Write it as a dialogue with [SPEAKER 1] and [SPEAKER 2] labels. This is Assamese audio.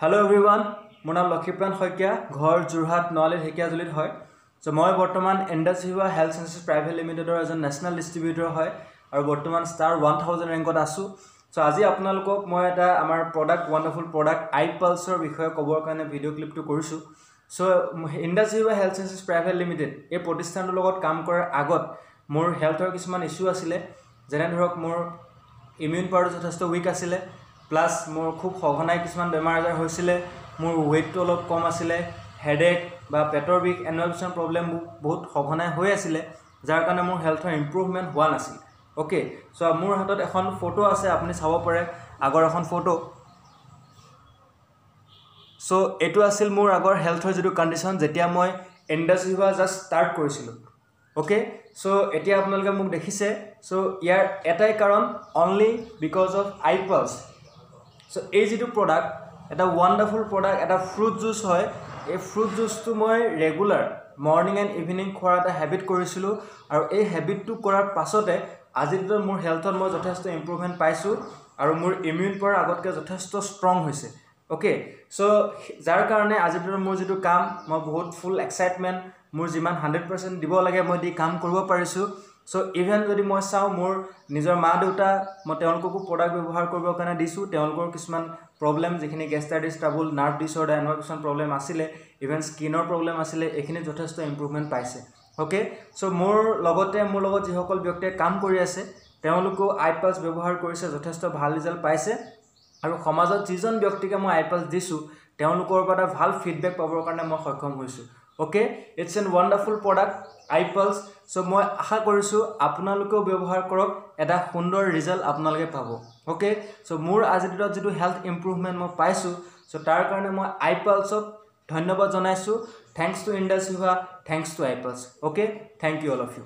[SPEAKER 1] হেল্ল' এভৰিৱান মোৰ নাম লক্ষীপ্ৰাণ শইকীয়া ঘৰ যোৰহাট নৱালী ঢেকীয়াজুলিত হয়। চ' মই বৰ্তমান এণ্ডাছ হেল্থ চায়েন্সেছ প্ৰাইভেট লিমিটেডৰ এজন নেশ্যনেল ডিষ্ট্ৰিবিউটৰ হয় আৰু বৰ্তমান ষ্টাৰ ওৱান থাউজেণ্ড ৰেংকত আছোঁ। চ' আজি আপোনালোকক মই এটা আমাৰ প্ৰডাক্ট ৱাণ্ডাৰফুল প্ৰডাক্ট আই পালছৰ বিষয়ে ক'বৰ কাৰণে ভিডিঅ' ক্লিপটো কৰিছোঁ। So' Indus health sciences private limited এই প্ৰতিষ্ঠানটোৰ লগত কাম কৰাৰ আগত মোৰ হেল্থৰ কিছুমান ইছ্যু আছিলে। যেনে ধৰক মোৰ ইমিউন পাৱাৰটো যথেষ্ট উইক আছিলে। প্লাছ মোৰ খুব সঘনাই কিছুমান বেমাৰ আজাৰ হৈছিলে মোৰ ৱেইটটো অলপ কম আছিলে হেডেক বা পেটৰ বিষ এনেকুৱা কিছুমান প্ৰব্লেম বহুত সঘনাই হৈ আছিলে যাৰ কাৰণে মোৰ হেল্থৰ ইম্প্ৰুভমেণ্ট হোৱা নাছিল। অ'কে চ' মোৰ হাতত এখন ফটো আছে আপুনি চাব পাৰে আগৰ এখন ফটো চ' এইটো আছিল মোৰ আগৰ হেল্থৰ যিটো কণ্ডিশ্যন যেতিয়া মই ইণ্ডাছ ভিভা জাষ্ট ষ্টাৰ্ট কৰিছিলোঁ। অ'কে চ' এতিয়া আপোনালোকে মোক দেখিছে চ' ইয়াৰ এটাই কাৰণ only because of I pals so' এই যিটো প্ৰডাক্ট এটা ৱাণ্ডাৰফুল প্ৰডাক্ট এটা ফ্ৰুট জুচ হয় এই ফ্ৰুট জুচটো মই ৰেগুলাৰ মৰ্ণিং এণ্ড ইভিনিং খোৱাৰ এটা হেবিট কৰিছিলোঁ আৰু এই হেবিটটো কৰাৰ পাছতে আজিৰ দিনত মোৰ হেল্থত মই যথেষ্ট ইম্প্ৰুভমেণ্ট পাইছোঁ আৰু মোৰ ইমিউন পাৱাৰ আগতকৈ যথেষ্ট ষ্ট্ৰং হৈছে। অ'কে চ' যাৰ কাৰণে আজিৰ দিনত মোৰ যিটো কাম মই বহুত ফুল এক্সাইটমেণ্ট মোৰ যিমান হাণ্ড্ৰেড পাৰ্চেণ্ট দিব লাগে মই দি কাম কৰিব পাৰিছোঁ। চ' ইভেন যদি মই চাওঁ মোৰ নিজৰ মা দেউতা মই তেওঁলোককো প্ৰডাক্ট ব্যৱহাৰ কৰিবৰ কাৰণে দিছোঁ তেওঁলোকৰ কিছুমান প্ৰব্লেম যিখিনি গেষ্টাইটিছ ট্ৰাবুল নাৰ্ভ ডিছঅৰ্ডাৰ এনেকুৱা কিছুমান প্ৰব্লেম আছিলে ইভেন স্কিনৰ প্ৰব্লেম আছিলে এইখিনি যথেষ্ট ইম্প্ৰুভমেণ্ট পাইছে। অ'কে চ' মোৰ লগতে মোৰ লগত যিসকল ব্যক্তিয়ে কাম কৰি আছে তেওঁলোকেও আই পালছ ব্যৱহাৰ কৰিছে যথেষ্ট ভাল ৰিজাল্ট পাইছে। আৰু সমাজত যিজন ব্যক্তিকে মই আই পালছ দিছোঁ তেওঁলোকৰ পৰা এটা ভাল ফিডবেক পাবৰ কাৰণে মই সক্ষম হৈছোঁ। Okay it's an wonderful product I pals so' মই আশা কৰিছোঁ আপোনালোকেও ব্যৱহাৰ কৰক। এটা সুন্দৰ ৰিজাল্ট আপোনালোকে পাব। অ'কে চ' মোৰ আজিৰ দিনত যিটো হেল্থ ইম্প্ৰুভমেণ্ট মই পাইছোঁ চ' তাৰ কাৰণে মই আই পালছক ধন্যবাদ জনাইছোঁ। Thanks to Indus Viva thanks to I pals okay thank you all of you